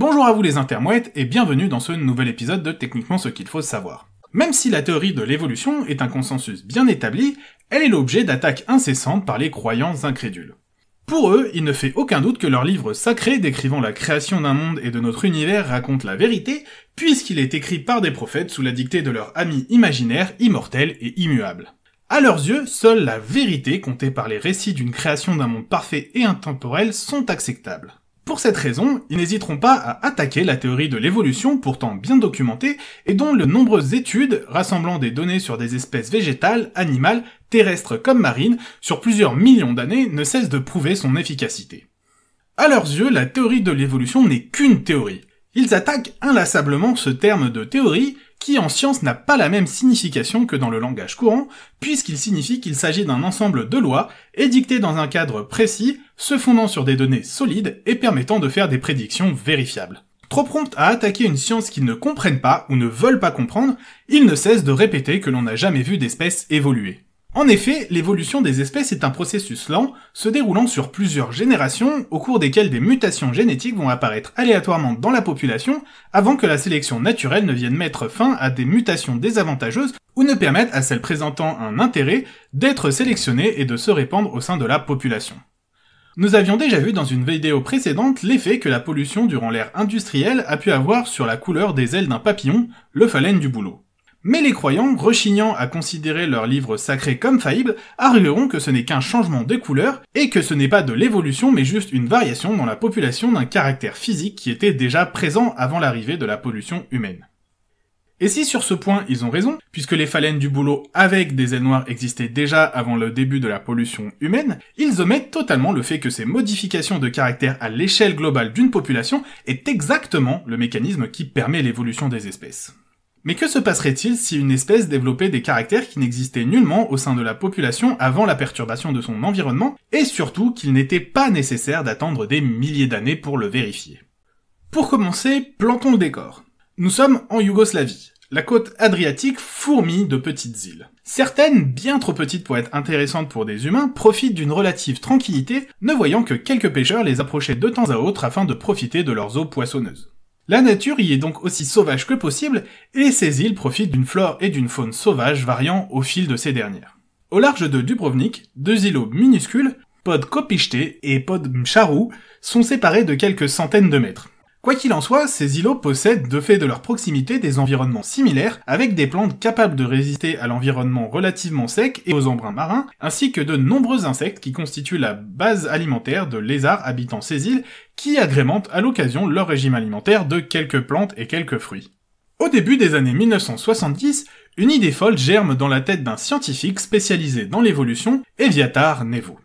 Bonjour à vous les intermouettes et bienvenue dans ce nouvel épisode de Techniquement ce qu'il faut savoir. Même si la théorie de l'évolution est un consensus bien établi, elle est l'objet d'attaques incessantes par les croyants incrédules. Pour eux, il ne fait aucun doute que leur livre sacré décrivant la création d'un monde et de notre univers raconte la vérité, puisqu'il est écrit par des prophètes sous la dictée de leur ami imaginaire, immortel et immuable. À leurs yeux, seule la vérité comptée par les récits d'une création d'un monde parfait et intemporel sont acceptables. Pour cette raison, ils n'hésiteront pas à attaquer la théorie de l'évolution pourtant bien documentée et dont de nombreuses études rassemblant des données sur des espèces végétales, animales, terrestres comme marines, sur plusieurs millions d'années ne cessent de prouver son efficacité. À leurs yeux, la théorie de l'évolution n'est qu'une théorie. Ils attaquent inlassablement ce terme de théorie qui en science n'a pas la même signification que dans le langage courant, puisqu'il signifie qu'il s'agit d'un ensemble de lois édictées dans un cadre précis, se fondant sur des données solides et permettant de faire des prédictions vérifiables. Trop prompt à attaquer une science qu'ils ne comprennent pas ou ne veulent pas comprendre, ils ne cessent de répéter que l'on n'a jamais vu d'espèces évoluer. En effet, l'évolution des espèces est un processus lent, se déroulant sur plusieurs générations, au cours desquelles des mutations génétiques vont apparaître aléatoirement dans la population, avant que la sélection naturelle ne vienne mettre fin à des mutations désavantageuses ou ne permette à celles présentant un intérêt d'être sélectionnées et de se répandre au sein de la population. Nous avions déjà vu dans une vidéo précédente l'effet que la pollution durant l'ère industrielle a pu avoir sur la couleur des ailes d'un papillon, le phalène du boulot. Mais les croyants, rechignant à considérer leur livre sacré comme faillible, argueront que ce n'est qu'un changement de couleur, et que ce n'est pas de l'évolution mais juste une variation dans la population d'un caractère physique qui était déjà présent avant l'arrivée de la pollution humaine. Et si sur ce point ils ont raison, puisque les phalènes du boulot avec des ailes noires existaient déjà avant le début de la pollution humaine, ils omettent totalement le fait que ces modifications de caractère à l'échelle globale d'une population est exactement le mécanisme qui permet l'évolution des espèces. Mais que se passerait-il si une espèce développait des caractères qui n'existaient nullement au sein de la population avant la perturbation de son environnement, et surtout qu'il n'était pas nécessaire d'attendre des milliers d'années pour le vérifier? Pour commencer, plantons le décor. Nous sommes en Yougoslavie. La côte adriatique fourmille de petites îles. Certaines, bien trop petites pour être intéressantes pour des humains, profitent d'une relative tranquillité, ne voyant que quelques pêcheurs les approcher de temps à autre afin de profiter de leurs eaux poissonneuses. La nature y est donc aussi sauvage que possible, et ces îles profitent d'une flore et d'une faune sauvage variant au fil de ces dernières. Au large de Dubrovnik, deux îlots minuscules, Pod Kopichte et Pod Mcharu, sont séparés de quelques centaines de mètres. Quoi qu'il en soit, ces îlots possèdent de fait de leur proximité des environnements similaires, avec des plantes capables de résister à l'environnement relativement sec et aux embruns marins, ainsi que de nombreux insectes qui constituent la base alimentaire de lézards habitant ces îles, qui agrémentent à l'occasion leur régime alimentaire de quelques plantes et quelques fruits. Au début des années 1970, une idée folle germe dans la tête d'un scientifique spécialisé dans l'évolution, Eviatar Nevo.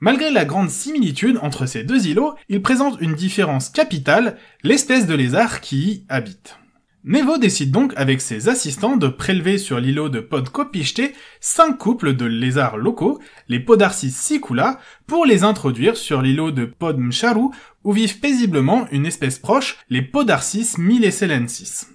Malgré la grande similitude entre ces deux îlots, ils présentent une différence capitale, l'espèce de lézard qui y habite. Nevo décide donc avec ses assistants de prélever sur l'îlot de Podkopichte cinq couples de lézards locaux, les Podarcis sicula, pour les introduire sur l'îlot de Podmcharu, où vivent paisiblement une espèce proche, les Podarcis mileselensis.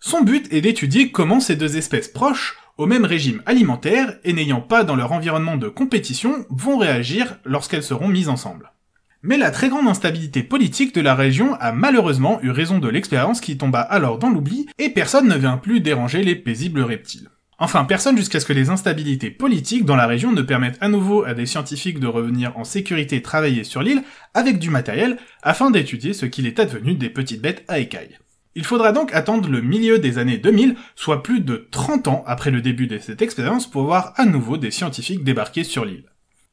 Son but est d'étudier comment ces deux espèces proches au même régime alimentaire et n'ayant pas dans leur environnement de compétition vont réagir lorsqu'elles seront mises ensemble. Mais la très grande instabilité politique de la région a malheureusement eu raison de l'expérience qui tomba alors dans l'oubli et personne ne vient plus déranger les paisibles reptiles. Enfin, personne jusqu'à ce que les instabilités politiques dans la région ne permettent à nouveau à des scientifiques de revenir en sécurité travailler sur l'île avec du matériel afin d'étudier ce qu'il est advenu des petites bêtes à écailles. Il faudra donc attendre le milieu des années 2000, soit plus de 30 ans après le début de cette expérience pour voir à nouveau des scientifiques débarquer sur l'île.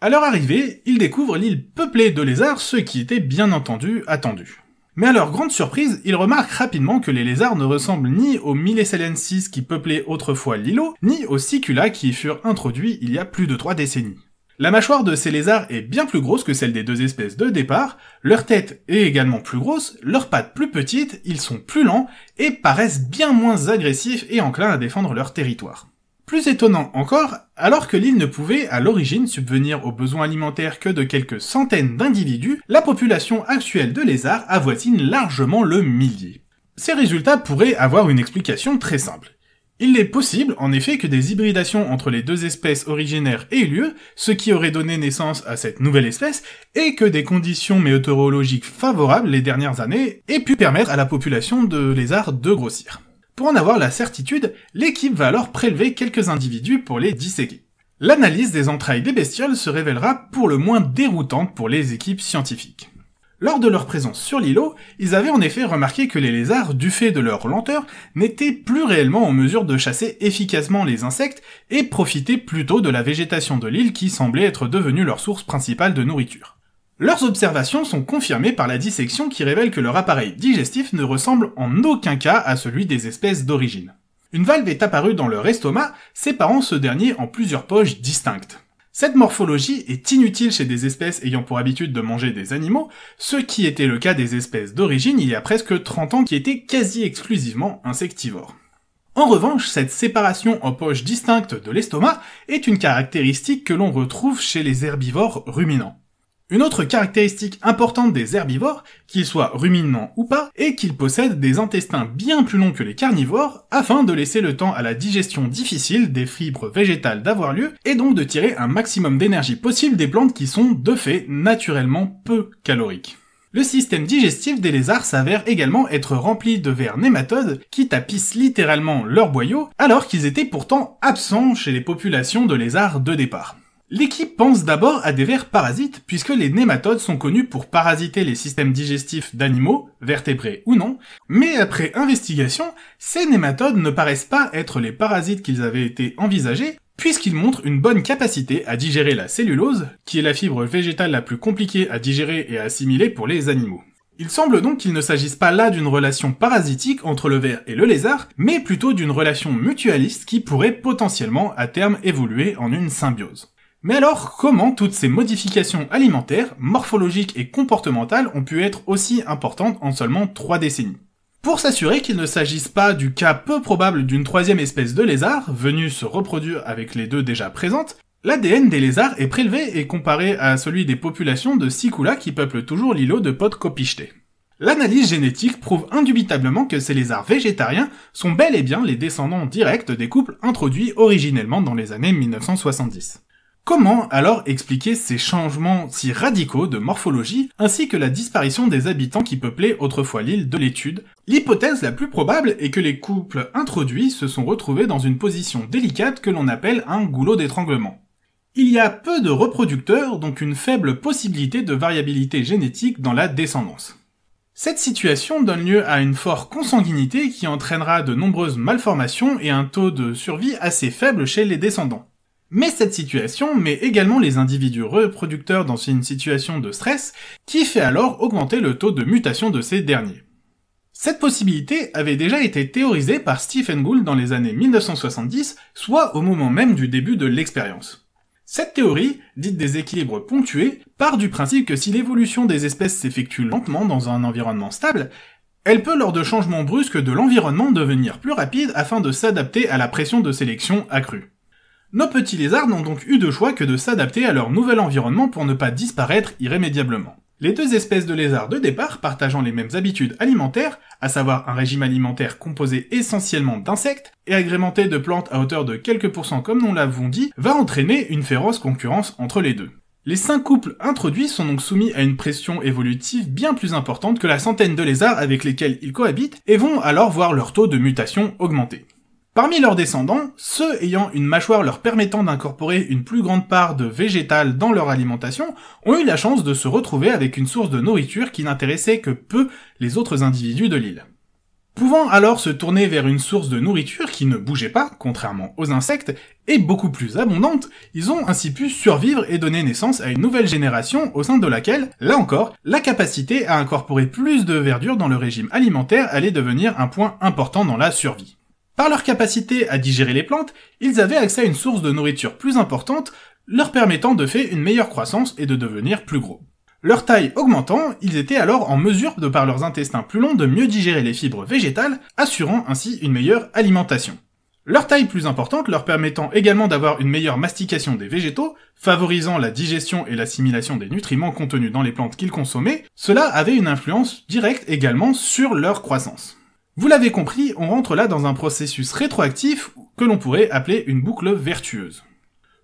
À leur arrivée, ils découvrent l'île peuplée de lézards, ce qui était bien entendu attendu. Mais à leur grande surprise, ils remarquent rapidement que les lézards ne ressemblent ni aux Mileselensis qui peuplaient autrefois l'îlot, ni aux Sicula qui y furent introduits il y a plus de trois décennies. La mâchoire de ces lézards est bien plus grosse que celle des deux espèces de départ, leur tête est également plus grosse, leurs pattes plus petites, ils sont plus lents et paraissent bien moins agressifs et enclins à défendre leur territoire. Plus étonnant encore, alors que l'île ne pouvait à l'origine subvenir aux besoins alimentaires que de quelques centaines d'individus, la population actuelle de lézards avoisine largement le millier. Ces résultats pourraient avoir une explication très simple. Il est possible, en effet, que des hybridations entre les deux espèces originaires aient eu lieu, ce qui aurait donné naissance à cette nouvelle espèce, et que des conditions météorologiques favorables les dernières années aient pu permettre à la population de lézards de grossir. Pour en avoir la certitude, l'équipe va alors prélever quelques individus pour les disséquer. L'analyse des entrailles des bestioles se révélera pour le moins déroutante pour les équipes scientifiques. Lors de leur présence sur l'îlot, ils avaient en effet remarqué que les lézards, du fait de leur lenteur, n'étaient plus réellement en mesure de chasser efficacement les insectes et profitaient plutôt de la végétation de l'île qui semblait être devenue leur source principale de nourriture. Leurs observations sont confirmées par la dissection qui révèle que leur appareil digestif ne ressemble en aucun cas à celui des espèces d'origine. Une valve est apparue dans leur estomac, séparant ce dernier en plusieurs poches distinctes. Cette morphologie est inutile chez des espèces ayant pour habitude de manger des animaux, ce qui était le cas des espèces d'origine il y a presque 30 ans qui étaient quasi exclusivement insectivores. En revanche, cette séparation en poches distinctes de l'estomac est une caractéristique que l'on retrouve chez les herbivores ruminants. Une autre caractéristique importante des herbivores, qu'ils soient ruminants ou pas, est qu'ils possèdent des intestins bien plus longs que les carnivores, afin de laisser le temps à la digestion difficile des fibres végétales d'avoir lieu, et donc de tirer un maximum d'énergie possible des plantes qui sont, de fait, naturellement peu caloriques. Le système digestif des lézards s'avère également être rempli de vers nématodes qui tapissent littéralement leurs boyaux, alors qu'ils étaient pourtant absents chez les populations de lézards de départ. L'équipe pense d'abord à des vers parasites, puisque les nématodes sont connus pour parasiter les systèmes digestifs d'animaux, vertébrés ou non, mais après investigation, ces nématodes ne paraissent pas être les parasites qu'ils avaient été envisagés, puisqu'ils montrent une bonne capacité à digérer la cellulose, qui est la fibre végétale la plus compliquée à digérer et à assimiler pour les animaux. Il semble donc qu'il ne s'agisse pas là d'une relation parasitique entre le ver et le lézard, mais plutôt d'une relation mutualiste qui pourrait potentiellement à terme évoluer en une symbiose. Mais alors, comment toutes ces modifications alimentaires, morphologiques et comportementales ont pu être aussi importantes en seulement trois décennies? Pour s'assurer qu'il ne s'agisse pas du cas peu probable d'une troisième espèce de lézard, venue se reproduire avec les deux déjà présentes, l'ADN des lézards est prélevé et comparé à celui des populations de Sicula qui peuplent toujours l'îlot de Podkopichte. L'analyse génétique prouve indubitablement que ces lézards végétariens sont bel et bien les descendants directs des couples introduits originellement dans les années 1970. Comment alors expliquer ces changements si radicaux de morphologie ainsi que la disparition des habitants qui peuplaient autrefois l'île de l'étude? L'hypothèse la plus probable est que les couples introduits se sont retrouvés dans une position délicate que l'on appelle un goulot d'étranglement. Il y a peu de reproducteurs, donc une faible possibilité de variabilité génétique dans la descendance. Cette situation donne lieu à une forte consanguinité qui entraînera de nombreuses malformations et un taux de survie assez faible chez les descendants. Mais cette situation met également les individus reproducteurs dans une situation de stress qui fait alors augmenter le taux de mutation de ces derniers. Cette possibilité avait déjà été théorisée par Stephen Gould dans les années 1970, soit au moment même du début de l'expérience. Cette théorie, dite des équilibres ponctués, part du principe que si l'évolution des espèces s'effectue lentement dans un environnement stable, elle peut lors de changements brusques de l'environnement devenir plus rapide afin de s'adapter à la pression de sélection accrue. Nos petits lézards n'ont donc eu de choix que de s'adapter à leur nouvel environnement pour ne pas disparaître irrémédiablement. Les deux espèces de lézards de départ partageant les mêmes habitudes alimentaires, à savoir un régime alimentaire composé essentiellement d'insectes et agrémenté de plantes à hauteur de quelques pourcents comme nous l'avons dit, va entraîner une féroce concurrence entre les deux. Les cinq couples introduits sont donc soumis à une pression évolutive bien plus importante que la centaine de lézards avec lesquels ils cohabitent et vont alors voir leur taux de mutation augmenter. Parmi leurs descendants, ceux ayant une mâchoire leur permettant d'incorporer une plus grande part de végétal dans leur alimentation ont eu la chance de se retrouver avec une source de nourriture qui n'intéressait que peu les autres individus de l'île. Pouvant alors se tourner vers une source de nourriture qui ne bougeait pas, contrairement aux insectes, et beaucoup plus abondante, ils ont ainsi pu survivre et donner naissance à une nouvelle génération au sein de laquelle, là encore, la capacité à incorporer plus de verdure dans le régime alimentaire allait devenir un point important dans la survie. Par leur capacité à digérer les plantes, ils avaient accès à une source de nourriture plus importante, leur permettant de faire une meilleure croissance et de devenir plus gros. Leur taille augmentant, ils étaient alors en mesure, de par leurs intestins plus longs, de mieux digérer les fibres végétales, assurant ainsi une meilleure alimentation. Leur taille plus importante leur permettant également d'avoir une meilleure mastication des végétaux, favorisant la digestion et l'assimilation des nutriments contenus dans les plantes qu'ils consommaient, cela avait une influence directe également sur leur croissance. Vous l'avez compris, on rentre là dans un processus rétroactif que l'on pourrait appeler une boucle vertueuse.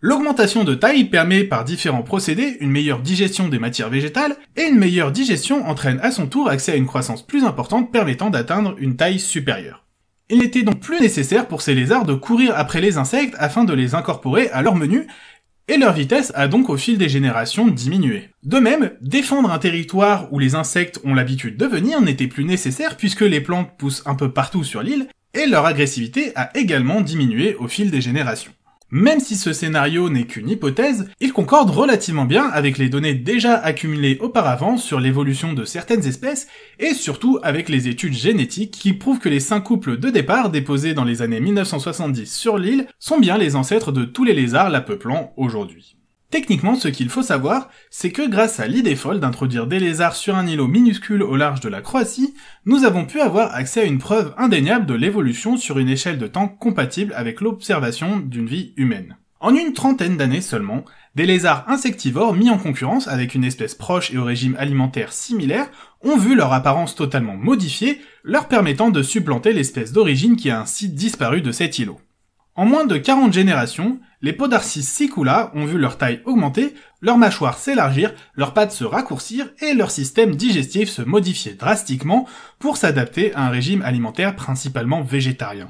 L'augmentation de taille permet par différents procédés une meilleure digestion des matières végétales, et une meilleure digestion entraîne à son tour accès à une croissance plus importante permettant d'atteindre une taille supérieure. Il n'était donc plus nécessaire pour ces lézards de courir après les insectes afin de les incorporer à leur menu, et leur vitesse a donc au fil des générations diminué. De même, défendre un territoire où les insectes ont l'habitude de venir n'était plus nécessaire puisque les plantes poussent un peu partout sur l'île, et leur agressivité a également diminué au fil des générations. Même si ce scénario n'est qu'une hypothèse, il concorde relativement bien avec les données déjà accumulées auparavant sur l'évolution de certaines espèces, et surtout avec les études génétiques qui prouvent que les cinq couples de départ déposés dans les années 1970 sur l'île sont bien les ancêtres de tous les lézards la peuplant aujourd'hui. Techniquement, ce qu'il faut savoir, c'est que grâce à l'idée folle d'introduire des lézards sur un îlot minuscule au large de la Croatie, nous avons pu avoir accès à une preuve indéniable de l'évolution sur une échelle de temps compatible avec l'observation d'une vie humaine. En une trentaine d'années seulement, des lézards insectivores mis en concurrence avec une espèce proche et au régime alimentaire similaire ont vu leur apparence totalement modifiée, leur permettant de supplanter l'espèce d'origine qui a ainsi disparu de cet îlot. En moins de 40 générations, les Podarcis sicula ont vu leur taille augmenter, leur mâchoire s'élargir, leurs pattes se raccourcir et leur système digestif se modifier drastiquement pour s'adapter à un régime alimentaire principalement végétarien.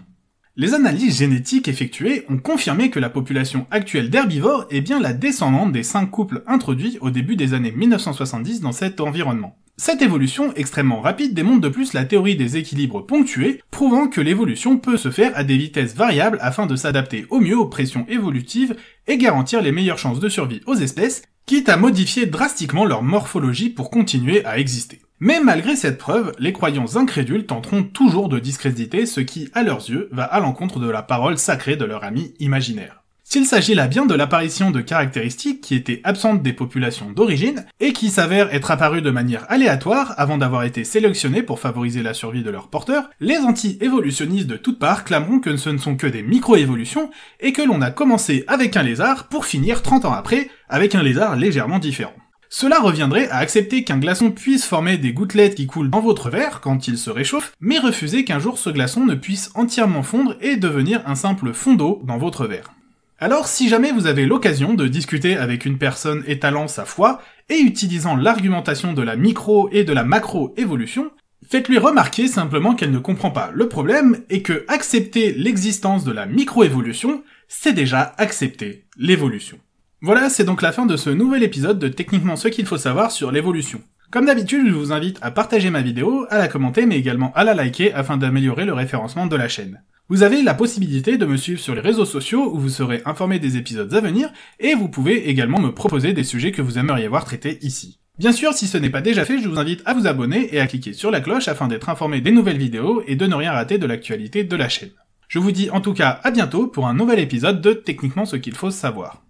Les analyses génétiques effectuées ont confirmé que la population actuelle d'herbivores est bien la descendante des cinq couples introduits au début des années 1970 dans cet environnement. Cette évolution extrêmement rapide démontre de plus la théorie des équilibres ponctués, prouvant que l'évolution peut se faire à des vitesses variables afin de s'adapter au mieux aux pressions évolutives et garantir les meilleures chances de survie aux espèces, quitte à modifier drastiquement leur morphologie pour continuer à exister. Mais malgré cette preuve, les croyants incrédules tenteront toujours de discréditer ce qui, à leurs yeux, va à l'encontre de la parole sacrée de leur ami imaginaire. S'il s'agit là bien de l'apparition de caractéristiques qui étaient absentes des populations d'origine, et qui s'avèrent être apparues de manière aléatoire avant d'avoir été sélectionnées pour favoriser la survie de leurs porteurs, les anti-évolutionnistes de toutes parts clameront que ce ne sont que des micro-évolutions, et que l'on a commencé avec un lézard pour finir 30 ans après avec un lézard légèrement différent. Cela reviendrait à accepter qu'un glaçon puisse former des gouttelettes qui coulent dans votre verre quand il se réchauffe, mais refuser qu'un jour ce glaçon ne puisse entièrement fondre et devenir un simple fond d'eau dans votre verre. Alors si jamais vous avez l'occasion de discuter avec une personne étalant sa foi et utilisant l'argumentation de la micro et de la macro-évolution, faites-lui remarquer simplement qu'elle ne comprend pas le problème et que accepter l'existence de la micro-évolution, c'est déjà accepter l'évolution. Voilà, c'est donc la fin de ce nouvel épisode de Techniquement ce qu'il faut savoir sur l'évolution. Comme d'habitude, je vous invite à partager ma vidéo, à la commenter, mais également à la liker afin d'améliorer le référencement de la chaîne. Vous avez la possibilité de me suivre sur les réseaux sociaux où vous serez informé des épisodes à venir, et vous pouvez également me proposer des sujets que vous aimeriez voir traités ici. Bien sûr, si ce n'est pas déjà fait, je vous invite à vous abonner et à cliquer sur la cloche afin d'être informé des nouvelles vidéos et de ne rien rater de l'actualité de la chaîne. Je vous dis en tout cas à bientôt pour un nouvel épisode de Techniquement ce qu'il faut savoir.